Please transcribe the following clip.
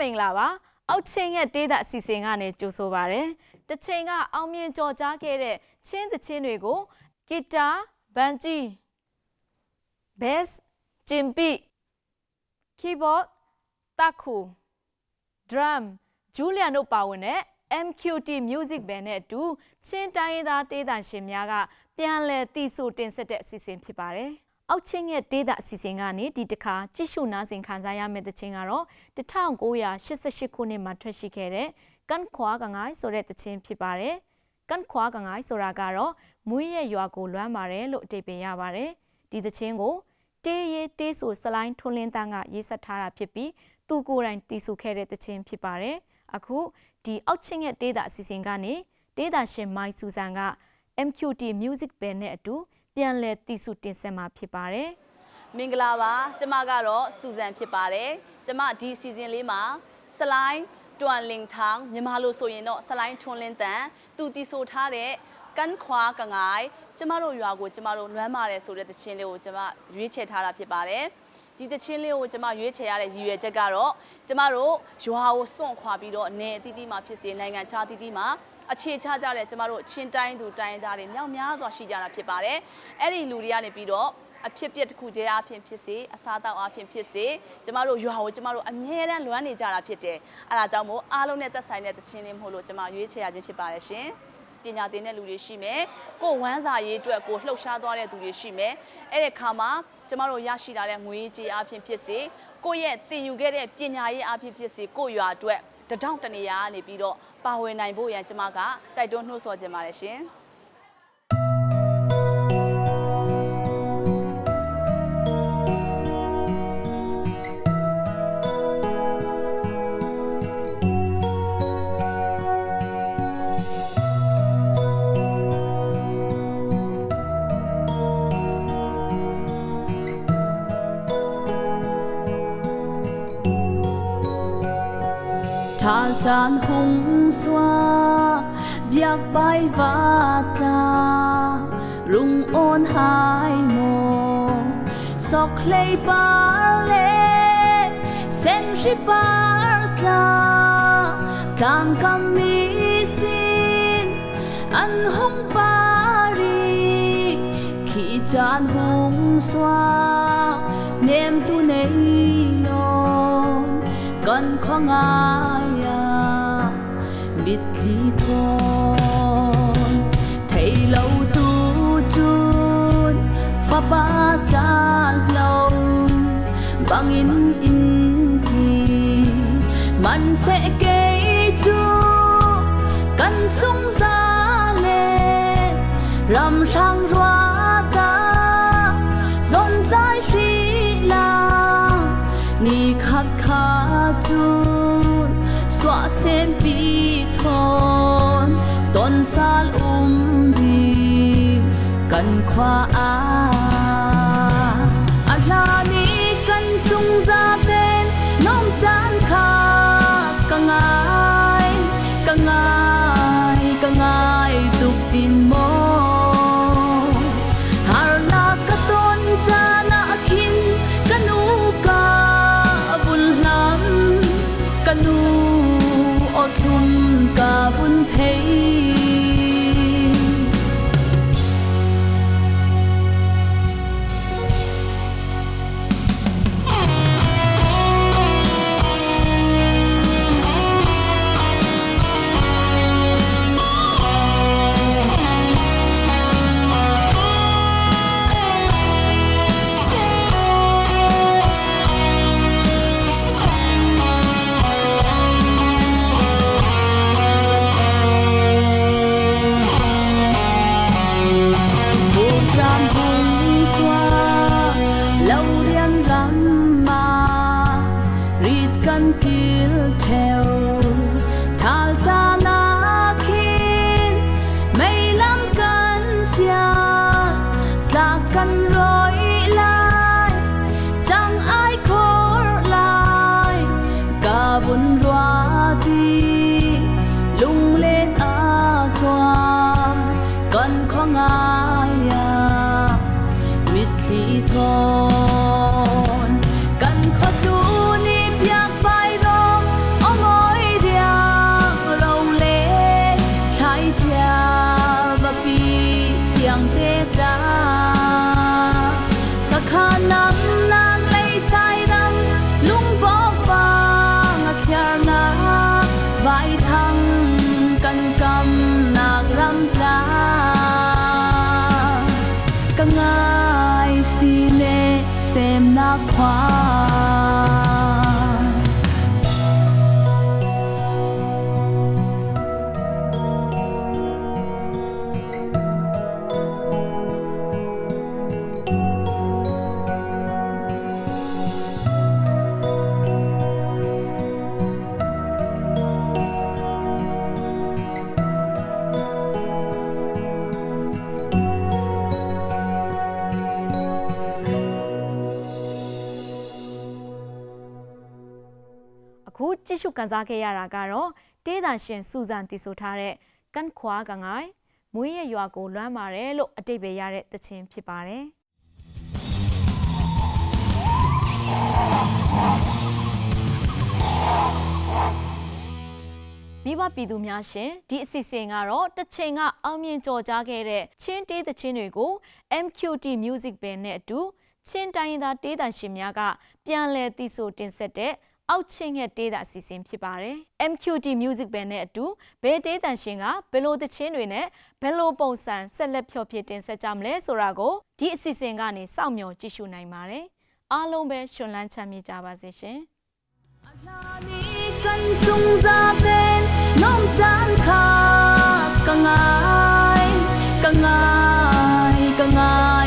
မင်္ဂလာပါအောက်ချင်းရဲ့တေးသက်အစီအစဉ်ကနေကြိုဆိုပါရယ်တစ်ချိန်ကအောင်မြင်ကြော်ကြားခဲ့တဲ့ချင်းသချင်းတွေကိုဂီတာဘန်ဂျီဘက်စ်ဂျင်ပီကီးဘုတ်တက်ခုဒရမ်ဂျူလီယန်တို့ပါဝင်တဲ့ MQT Music Band နဲ့အတူချင်းတိုင်းရင်းသားတေးသံရှင်များကပြန်လည်တည်ဆူတင်ဆက်တဲ့အစီအစဉ်ဖြစ်ပါတယ်။ အောက်ချင်းရဲ့ဒေသအစီအစဉ်ကနေဒီတစ်ခါကြည့်ရှုနားဆင်ခံစားရမယ့်တခြင်းကတော့1988ခုနှစ်မှာထွက်ရှိခဲ့တဲ့ကန်ခွာကငိုင်းဆိုတဲ့တခြင်းဖြစ်ပါတယ်။ကန်ခွာကငိုင်းဆိုတာကတော့မွေးရဲ့ရွာကိုလွမ်းပါတယ်လို့အတိတ်ပင်ရပါတယ်။ဒီတခြင်းကိုတေးရေးတေးဆိုစလိုင်းထွန်းလင်းတန်းကရေးဆက်ထားတာဖြစ်ပြီးသူကိုယ်တိုင်တည်ဆူခဲ့တဲ့တခြင်းဖြစ်ပါတယ်။အခုဒီအောက်ချင်းရဲ့ဒေသအစီအစဉ်ကနေဒေသရှင်မိုင်ဆူဆန်က MQT Music Band နဲ့အတူ ပြန်လည်တည်ဆူတင်ဆက်မှာဖြစ်ပါတယ်။မင်္ဂလာပါကျမကတော့စူဇန်ဖြစ်ပါတယ်။ကျမဒီစီဇန်လေးမှာစလိုင်းတွန်လင်ထောင်မြန်မာလိုဆိုရင်တော့စလိုင်းထွန်းလင်းတန်သူတည်ဆိုထားတဲ့ကန်ခွာကငိုင်းကျမတို့ရွာကိုကျမတို့လွမ်းပါတယ်ဆိုတဲ့တခြင်းလေးကိုကျမရွေးချယ်ထားတာဖြစ်ပါတယ်။ဒီတချင်းလေးကိုကျမရွေးချယ်ရတဲ့ရည်ရွယ်ချက်ကတော့ကျမတို့ရွာကိုစွန့်ခွာပြီးတော့နေအသီးသီးမှာဖြစ်စေနိုင်ငံခြားအသီးသီးမှာ အခြေချကြတဲ့ကျမတို့ချင်းတိုင်းသူတိုင်းသားတွေမြောက်များစွာရှိကြတာဖြစ်ပါတယ်အဲ့ဒီလူတွေကနေပြီးတော့အဖြစ်ပြက်တစ်ခုတည်းအဖြစ်ဖြစ်စေအစားအသောက်အဖြစ်ဖြစ်စေကျမတို့ရွာကိုကျမတို့အမြဲတမ်းလွမ်းနေကြတာဖြစ်တယ်အဲဒါကြောင့်မို့အားလုံးနဲ့သက်ဆိုင်တဲ့တခြင်းလေးမဟုတ်လို့ကျမရွေးချယ်ရခြင်းဖြစ်ပါတယ်ရှင်ပညာသင်တဲ့လူတွေရှိမယ်ကိုဝမ်းစာရေးအတွက်ကိုလှုပ်ရှားသွားတဲ့သူတွေရှိမယ်အဲ့ဒီခါမှာကျမတို့ရရှိလာတဲ့ငွေကြေးအဖြစ်ဖြစ်စေကိုရဲ့သင်ယူခဲ့တဲ့ပညာရေးအဖြစ်ဖြစ်စေကိုရွာအတွက်တထောင်တနေရာကနေပြီးတော့ ပါဝင်နိုင်ဖို့ရန်ကျွန်မကတိုက်တွန်းနှိုးဆော်ခြင်းပါတယ်ရှင်။ tar tan hung xoa biak bay va ta lung on hai mo sok lay bar le sen shi bar ta tang kam mi sin an hung ba ri khi tan hung xoa nem tu nei lo กันข้างายาบิดที่ทอนไทยเราตูจูนฟ้าบาจาเราบางอินอินทีมันเสเกจูกันสงสารเลรำ 你卡卡住，耍线比通，断沙 lumbi，干垮爱。发狂 ကြည့်ရှုကန်စားခဲ့ရတာကတော့တေးတန်ရှင်စူဇန်တီဆိုထားတဲ့ကန်ခွာကငိုင်မွေးရရွာကိုလွမ်းပါတယ်လို့အတိတ်ပဲရတဲ့သချင်းဖြစ်ပါတယ်မိဘပြည်သူများရှင်ဒီအစီအစဉ်ကတော့တစ်ချိန်ကအောင်မြင်ကြော်ကြားခဲ့တဲ့ချင်းတေးသချင်းတွေကို MQT Music Band နဲ့အတူချင်းတိုင်းရင်းသားတေးသံရှင်များကပြန်လည်တည်ဆိုတင်ဆက်တဲ့ အောက်ချင်းရဲ့တေးသံအစီအစဉ်ဖြစ်ပါတယ်။ MQT Music Band နဲ့အတူဘယ်တေးသံရှင်ကဘယ်လိုသချင်းတွေနဲ့ဘယ်လိုပုံစံဆက်လက်ဖျော်ဖြေတင်ဆက်ကြမလဲဆိုတာကိုဒီအစီအစဉ်ကနေစောင့်မျှော်ကြည့်ရှုနိုင်ပါတယ်။အားလုံးပဲရှင်လန်းချမ်းမြေ့ကြပါစေရှင်။ Lani kan sung za ben nom chan kha ka ngai ka ngai ka ngai